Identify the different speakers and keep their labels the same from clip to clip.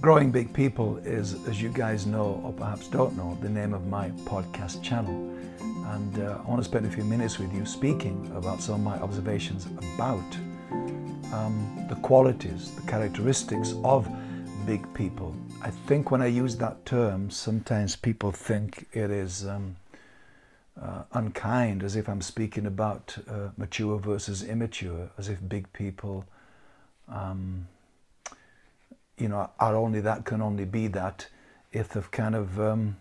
Speaker 1: Growing Big People is, as you guys know, or perhaps don't know, the name of my podcast channel. And uh, I want to spend a few minutes with you speaking about some of my observations about um, the qualities, the characteristics of big people. I think when I use that term, sometimes people think it is um, uh, unkind, as if I'm speaking about uh, mature versus immature, as if big people. Um, you know, are only that can only be that if they've kind of um,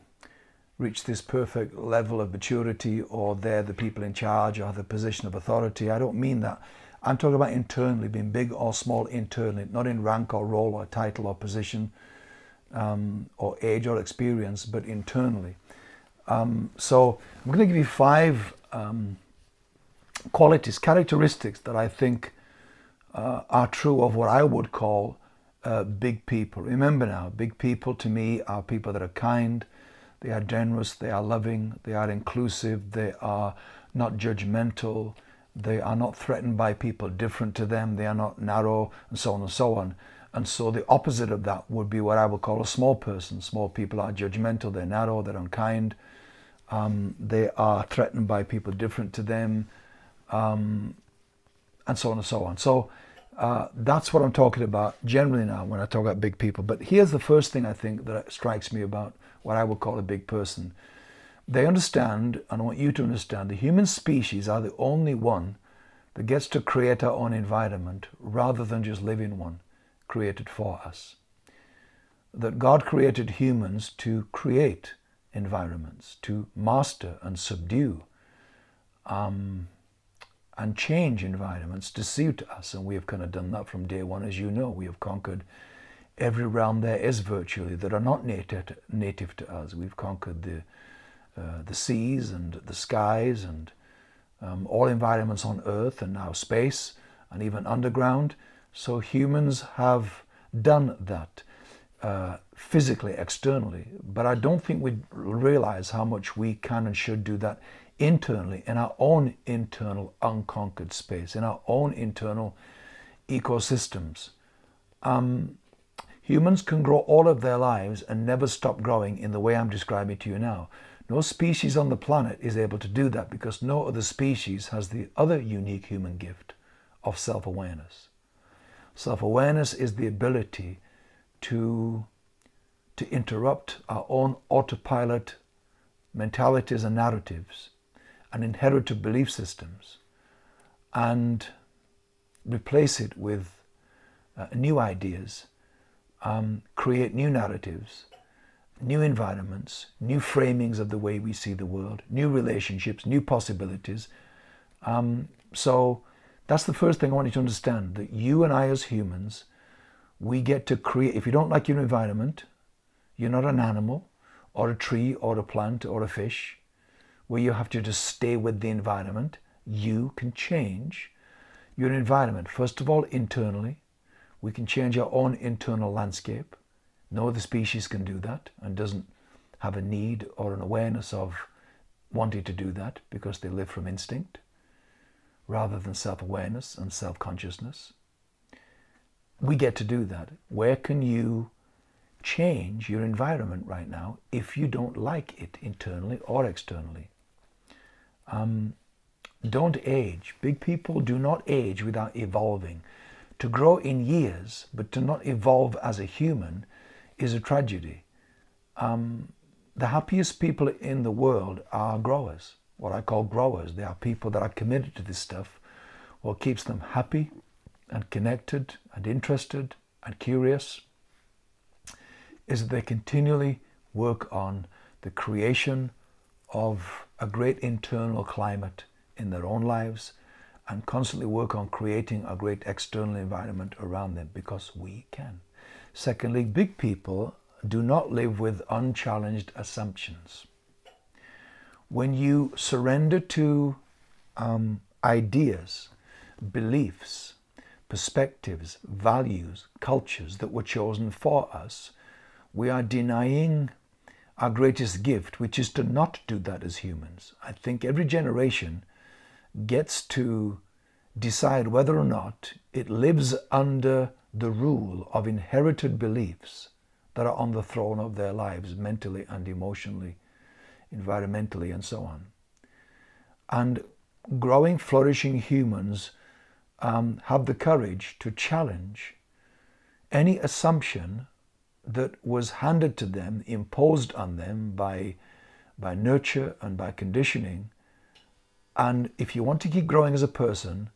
Speaker 1: reached this perfect level of maturity or they're the people in charge or the position of authority. I don't mean that. I'm talking about internally, being big or small internally, not in rank or role or title or position um, or age or experience, but internally. Um, so I'm going to give you five um, qualities, characteristics that I think uh, are true of what I would call uh, big people. Remember now, big people to me are people that are kind, they are generous, they are loving, they are inclusive, they are not judgmental, they are not threatened by people different to them, they are not narrow, and so on and so on. And so the opposite of that would be what I would call a small person. Small people are judgmental, they're narrow, they're unkind, um, they are threatened by people different to them, um, and so on and so on. So uh, that's what I'm talking about generally now when I talk about big people. But here's the first thing I think that strikes me about what I would call a big person. They understand, and I want you to understand, the human species are the only one that gets to create our own environment rather than just live in one created for us. That God created humans to create environments, to master and subdue. Um, and change environments to suit us. And we have kind of done that from day one, as you know. We have conquered every realm there is virtually that are not native, native to us. We've conquered the, uh, the seas and the skies and um, all environments on Earth and now space and even underground. So humans have done that uh, physically, externally. But I don't think we realize how much we can and should do that internally, in our own internal unconquered space, in our own internal ecosystems. Um, humans can grow all of their lives and never stop growing in the way I'm describing to you now. No species on the planet is able to do that because no other species has the other unique human gift of self awareness. Self awareness is the ability to, to interrupt our own autopilot mentalities and narratives and inherited belief systems and replace it with uh, new ideas, um, create new narratives, new environments, new framings of the way we see the world, new relationships, new possibilities. Um, so that's the first thing I want you to understand that you and I, as humans, we get to create. If you don't like your environment, you're not an animal or a tree or a plant or a fish where you have to just stay with the environment, you can change your environment. First of all, internally, we can change our own internal landscape. No other species can do that and doesn't have a need or an awareness of wanting to do that because they live from instinct rather than self awareness and self consciousness. We get to do that. Where can you change your environment right now if you don't like it internally or externally? Um, don't age. Big people do not age without evolving. To grow in years, but to not evolve as a human, is a tragedy. Um, the happiest people in the world are growers, what I call growers. They are people that are committed to this stuff. What keeps them happy and connected and interested and curious is that they continually work on the creation of a great internal climate in their own lives and constantly work on creating a great external environment around them because we can. Secondly, big people do not live with unchallenged assumptions. When you surrender to um, ideas, beliefs, perspectives, values, cultures that were chosen for us, we are denying our greatest gift, which is to not do that as humans. I think every generation gets to decide whether or not it lives under the rule of inherited beliefs that are on the throne of their lives, mentally and emotionally, environmentally, and so on. And growing, flourishing humans um, have the courage to challenge any assumption that was handed to them, imposed on them by, by nurture and by conditioning. And if you want to keep growing as a person,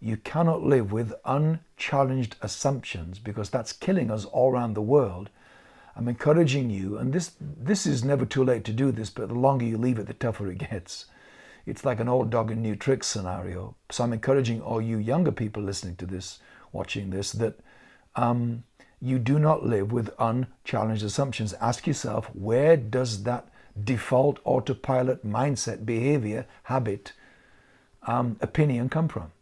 Speaker 1: you cannot live with unchallenged assumptions because that's killing us all around the world. I'm encouraging you, and this this is never too late to do this, but the longer you leave it, the tougher it gets. It's like an old dog and new tricks scenario. So I'm encouraging all you younger people listening to this, watching this, that um, you do not live with unchallenged assumptions. Ask yourself, where does that default autopilot mindset, behavior, habit, um, opinion come from?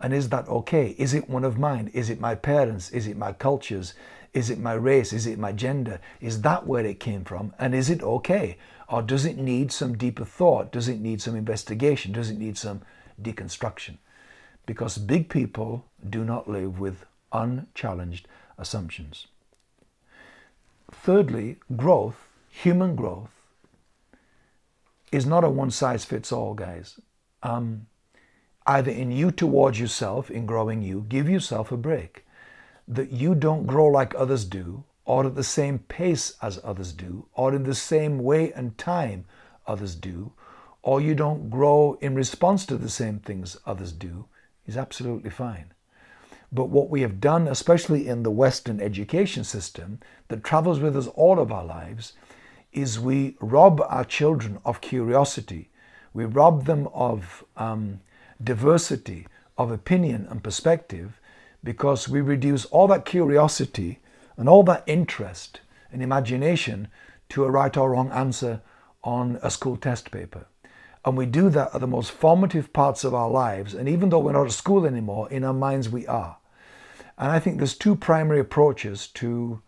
Speaker 1: And is that okay? Is it one of mine? Is it my parents? Is it my cultures? Is it my race? Is it my gender? Is that where it came from? And is it okay? Or does it need some deeper thought? Does it need some investigation? Does it need some deconstruction? Because big people do not live with unchallenged assumptions. Thirdly, growth, human growth, is not a one size fits all, guys. Um, either in you towards yourself, in growing you, give yourself a break. That you don't grow like others do, or at the same pace as others do, or in the same way and time others do, or you don't grow in response to the same things others do, is absolutely fine. But what we have done, especially in the Western education system that travels with us all of our lives, is we rob our children of curiosity. We rob them of um, diversity of opinion and perspective because we reduce all that curiosity and all that interest and imagination to a right or wrong answer on a school test paper. And we do that at the most formative parts of our lives. And even though we're not at school anymore, in our minds we are. And I think there's two primary approaches to,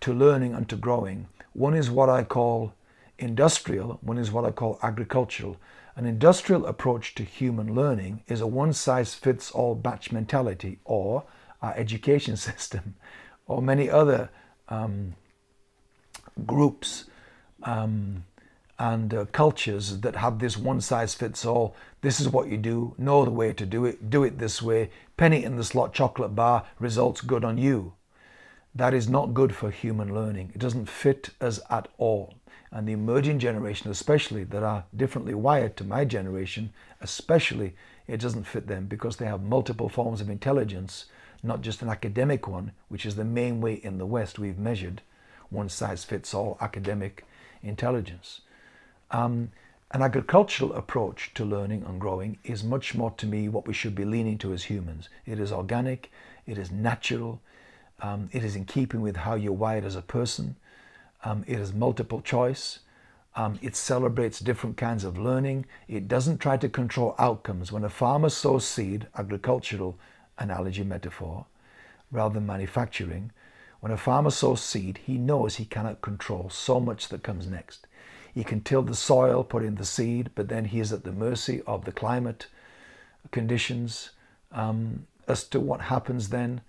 Speaker 1: to learning and to growing. One is what I call industrial, one is what I call agricultural. An industrial approach to human learning is a one size fits all batch mentality, or our education system, or many other um, groups um, and uh, cultures that have this one size fits all. This is what you do, know the way to do it, do it this way, penny in the slot chocolate bar, results good on you. That is not good for human learning. It doesn't fit us at all and the emerging generation, especially that are differently wired to my generation, especially it doesn't fit them because they have multiple forms of intelligence, not just an academic one, which is the main way in the West we've measured one size fits all academic intelligence. Um, an agricultural approach to learning and growing is much more to me what we should be leaning to as humans. It is organic, it is natural, um, it is in keeping with how you're wired as a person. Um, it is multiple choice. Um, it celebrates different kinds of learning. It doesn't try to control outcomes. When a farmer sows seed, agricultural analogy metaphor, rather than manufacturing, when a farmer sows seed, he knows he cannot control so much that comes next. He can till the soil, put in the seed, but then he is at the mercy of the climate conditions um, as to what happens then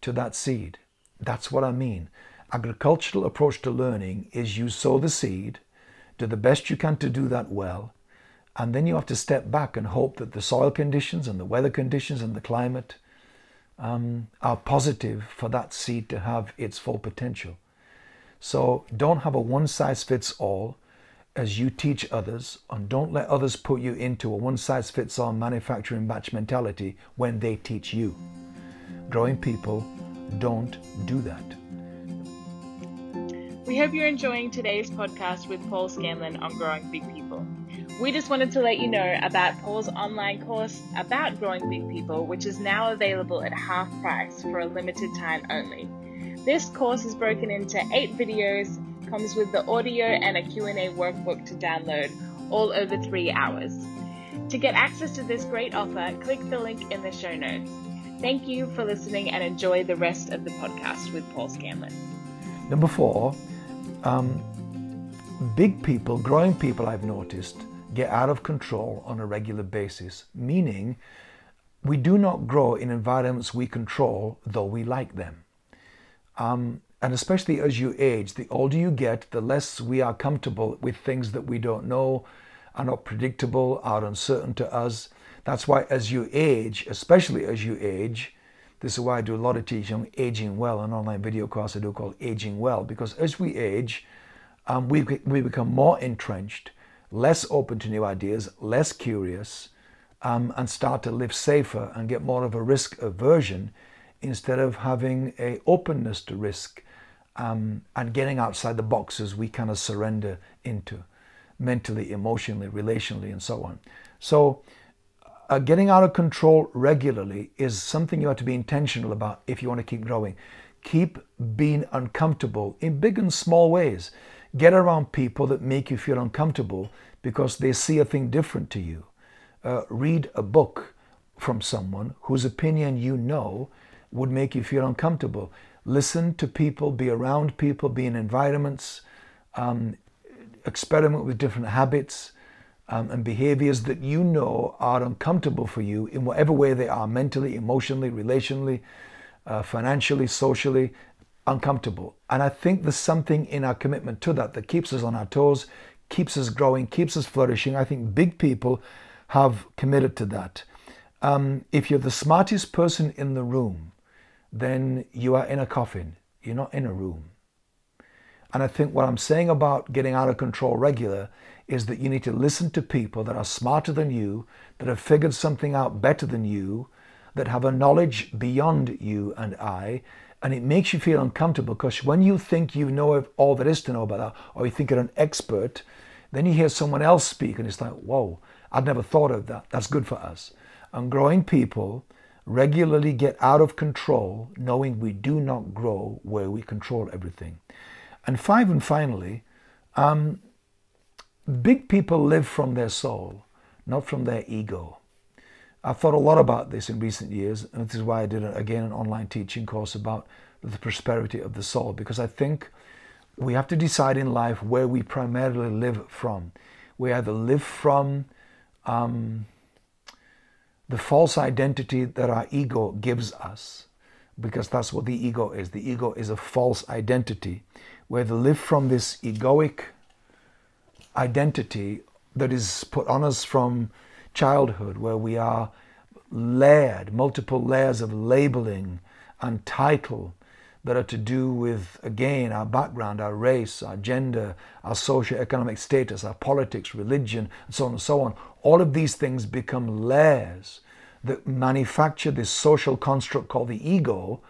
Speaker 1: to that seed. That's what I mean agricultural approach to learning is you sow the seed, do the best you can to do that well, and then you have to step back and hope that the soil conditions and the weather conditions and the climate um, are positive for that seed to have its full potential. So don't have a one size fits all as you teach others, and don't let others put you into a one size fits all manufacturing batch mentality when they teach you. Growing people don't do that.
Speaker 2: We hope you're enjoying today's podcast with Paul Scanlon on Growing Big People. We just wanted to let you know about Paul's online course about growing big people, which is now available at half price for a limited time only. This course is broken into eight videos, comes with the audio and a Q&A workbook to download, all over three hours. To get access to this great offer, click the link in the show notes. Thank you for listening and enjoy the rest of the podcast with Paul Scanlon.
Speaker 1: Number four, um, big people, growing people, I've noticed, get out of control on a regular basis, meaning we do not grow in environments we control, though we like them. Um, and especially as you age, the older you get, the less we are comfortable with things that we don't know, are not predictable, are uncertain to us. That's why as you age, especially as you age, this is why I do a lot of teaching on aging well, an online video course I do called Aging Well, because as we age, um, we, we become more entrenched, less open to new ideas, less curious, um, and start to live safer and get more of a risk aversion instead of having a openness to risk um, and getting outside the boxes we kind of surrender into mentally, emotionally, relationally, and so on. So, uh, getting out of control regularly is something you have to be intentional about if you want to keep growing. Keep being uncomfortable in big and small ways. Get around people that make you feel uncomfortable because they see a thing different to you. Uh, read a book from someone whose opinion you know would make you feel uncomfortable listen to people, be around people, be in environments, um, experiment with different habits um, and behaviors that you know are uncomfortable for you in whatever way they are mentally, emotionally, relationally, uh, financially, socially uncomfortable. And I think there's something in our commitment to that that keeps us on our toes, keeps us growing, keeps us flourishing. I think big people have committed to that. Um, if you're the smartest person in the room, then you are in a coffin. You're not in a room. And I think what I'm saying about getting out of control regular is that you need to listen to people that are smarter than you, that have figured something out better than you, that have a knowledge beyond you and I. And it makes you feel uncomfortable because when you think you know all there is to know about that, or you think you're an expert, then you hear someone else speak and it's like, whoa, I'd never thought of that. That's good for us. And growing people regularly get out of control, knowing we do not grow where we control everything. And five, and finally, um, big people live from their soul, not from their ego. I've thought a lot about this in recent years, and this is why I did, again, an online teaching course about the prosperity of the soul, because I think we have to decide in life where we primarily live from. We either live from um, the false identity that our ego gives us, because that's what the ego is. The ego is a false identity, where they live from this egoic identity that is put on us from childhood, where we are layered, multiple layers of labeling and title that are to do with, again, our background, our race, our gender, our socio-economic status, our politics, religion, and so on and so on. All of these things become layers that manufacture this social construct called the ego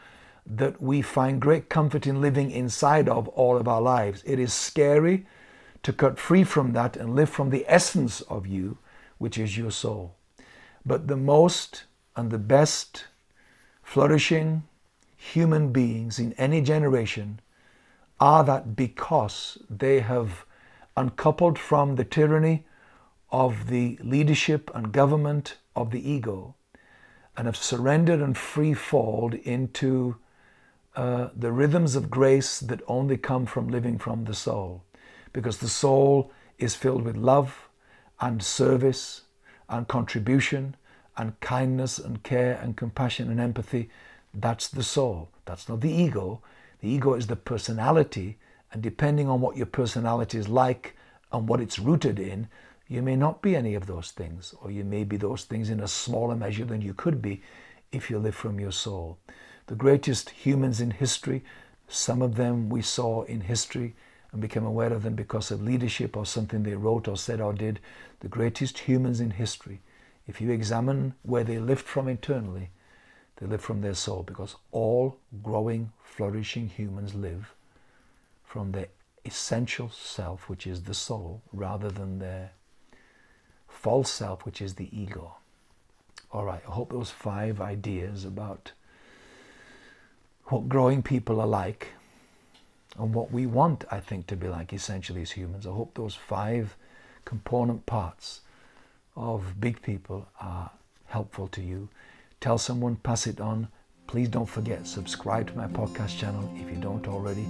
Speaker 1: that we find great comfort in living inside of all of our lives. It is scary to cut free from that and live from the essence of you, which is your soul. But the most and the best flourishing, human beings in any generation are that because they have uncoupled from the tyranny of the leadership and government of the ego and have surrendered and free falled into uh, the rhythms of grace that only come from living from the soul. Because the soul is filled with love and service and contribution and kindness and care and compassion and empathy that's the soul. That's not the ego. The ego is the personality, and depending on what your personality is like and what it's rooted in, you may not be any of those things, or you may be those things in a smaller measure than you could be if you live from your soul. The greatest humans in history, some of them we saw in history and became aware of them because of leadership or something they wrote or said or did. The greatest humans in history, if you examine where they lived from internally, they live from their soul because all growing, flourishing humans live from their essential self, which is the soul, rather than their false self, which is the ego. All right, I hope those five ideas about what growing people are like and what we want, I think, to be like essentially as humans. I hope those five component parts of big people are helpful to you tell someone, pass it on. Please don't forget, subscribe to my podcast channel if you don't already.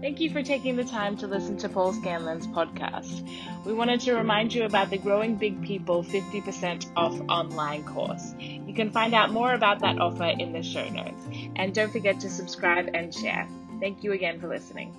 Speaker 2: Thank you for taking the time to listen to Paul Scanlon's podcast. We wanted to remind you about the Growing Big People 50% off online course. You can find out more about that offer in the show notes. And don't forget to subscribe and share. Thank you again for listening.